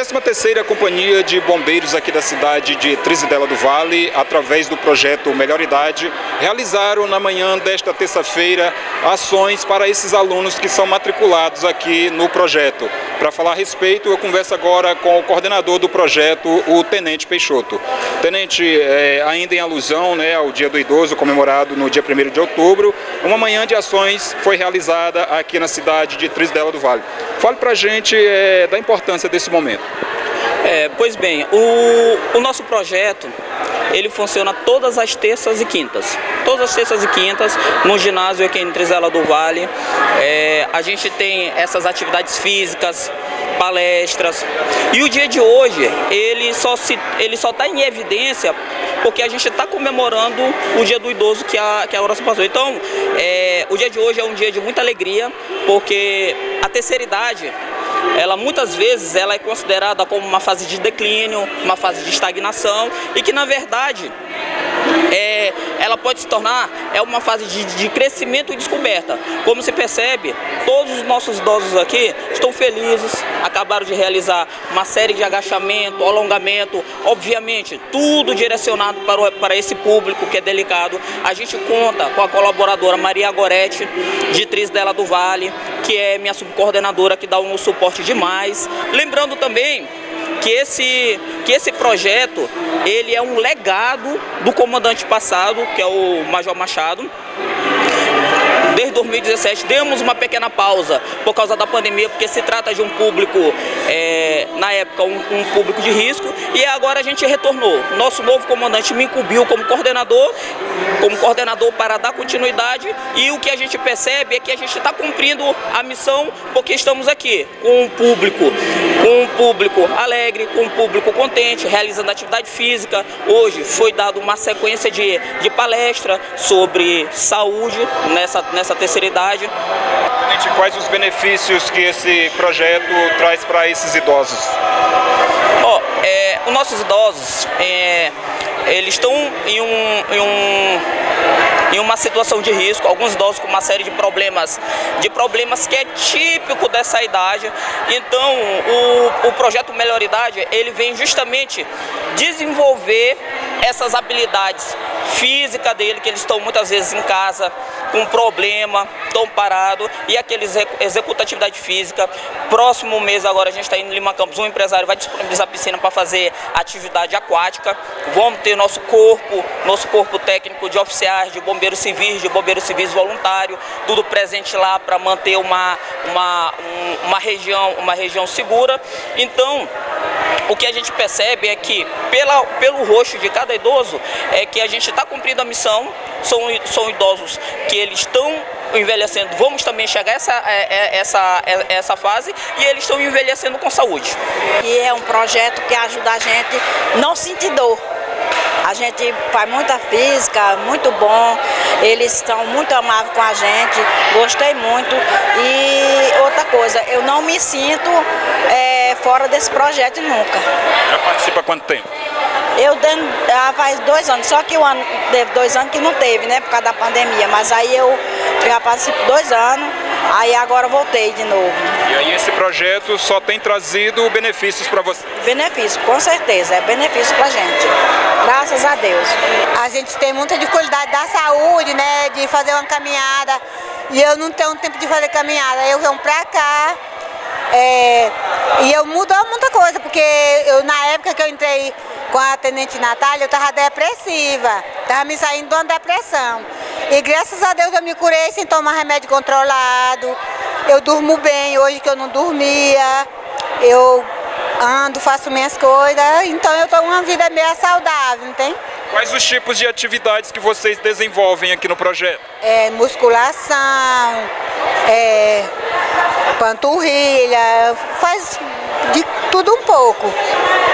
13ª Companhia de Bombeiros aqui da cidade de Trizidela do Vale, através do projeto Melhor Idade, realizaram na manhã desta terça-feira ações para esses alunos que são matriculados aqui no projeto. Para falar a respeito, eu converso agora com o coordenador do projeto, o Tenente Peixoto. Tenente, é, ainda em alusão né, ao Dia do Idoso, comemorado no dia 1 de outubro, uma manhã de ações foi realizada aqui na cidade de Trizidela do Vale. Fale para a gente é, da importância desse momento. É, pois bem, o, o nosso projeto ele funciona todas as terças e quintas. Todas as terças e quintas, no ginásio aqui em Trizela do Vale. É, a gente tem essas atividades físicas, palestras. E o dia de hoje, ele só está tá em evidência porque a gente está comemorando o dia do idoso que a, que a Horácio passou. Então, é, o dia de hoje é um dia de muita alegria, porque a terceira idade ela muitas vezes ela é considerada como uma fase de declínio, uma fase de estagnação e que na verdade é, ela pode se tornar é uma fase de, de, crescimento e descoberta. Como se percebe, todos os nossos idosos aqui estão felizes, acabaram de realizar uma série de agachamento, alongamento, obviamente, tudo direcionado para, o, para esse público que é delicado. A gente conta com a colaboradora Maria Goretti, de Tris dela do Vale, que é minha subcoordenadora, que dá um suporte demais. Lembrando também que esse, que esse projeto ele é um legado do comandante passado, que é o Major Machado, desde 2017 demos uma pequena pausa por causa da pandemia, porque se trata de um público, é, na época, um, um, público de risco, e agora a gente retornou. Nosso novo comandante me incumbiu como coordenador, como coordenador para dar continuidade, e o que a gente percebe é que a gente está cumprindo a missão porque estamos aqui com um público, com um público alegre, com um público contente, realizando atividade física. Hoje foi dada uma sequência de, de palestra sobre saúde nessa, nessa essa terceira idade. Quais os benefícios que esse projeto traz para esses idosos? Oh, é, os nossos idosos, é, eles estão em um, em um em uma situação de risco, alguns idosos com uma série de problemas, de problemas que é típico dessa idade. Então, o, o projeto Melhor Idade, ele vem justamente desenvolver essas habilidades físicas dele, que eles estão muitas vezes em casa com problema, estão parados, e aqueles executam atividade física. Próximo mês agora a gente está indo em Lima Campos, um empresário vai disponibilizar a piscina para fazer atividade aquática. Vamos ter nosso corpo, nosso corpo técnico de oficiais, de bombeiros civis, de bombeiros civis voluntário, tudo presente lá para manter uma, uma, uma, região, uma região segura. Então, o que a gente percebe é que pela, pelo rosto de cada idoso é que a gente está cumprindo a missão, são, são idosos que eles estão envelhecendo, vamos também chegar a essa, é, é, essa, é, essa fase e eles estão envelhecendo com saúde. E é um projeto que ajuda a gente não sentir dor. A gente faz muita física, muito bom. Eles estão muito amáveis com a gente, gostei muito. E outra coisa, eu não me sinto é, fora desse projeto nunca. Já participa há quanto tempo? Eu já faz dois anos, só que o ano teve dois anos que não teve, né? Por causa da pandemia. Mas aí eu já participo dois anos, aí agora voltei de novo. E aí esse projeto só tem trazido benefícios para você? Benefício, com certeza, é benefício pra gente. Graças a Deus. A gente tem muita dificuldade da saúde, né? De fazer uma caminhada. E eu não tenho tempo de fazer caminhada. Eu venho pra cá. É, e eu mudo muita coisa, porque eu, na época que eu entrei com a Tenente Natália, eu estava depressiva, estava me saindo de uma depressão. E graças a Deus eu me curei sem tomar remédio controlado, eu durmo bem, hoje que eu não dormia, eu ando, faço minhas coisas, então eu estou uma vida meio saudável, não tem? Quais os tipos de atividades que vocês desenvolvem aqui no projeto? É musculação, é, panturrilha, faz de tudo um pouco.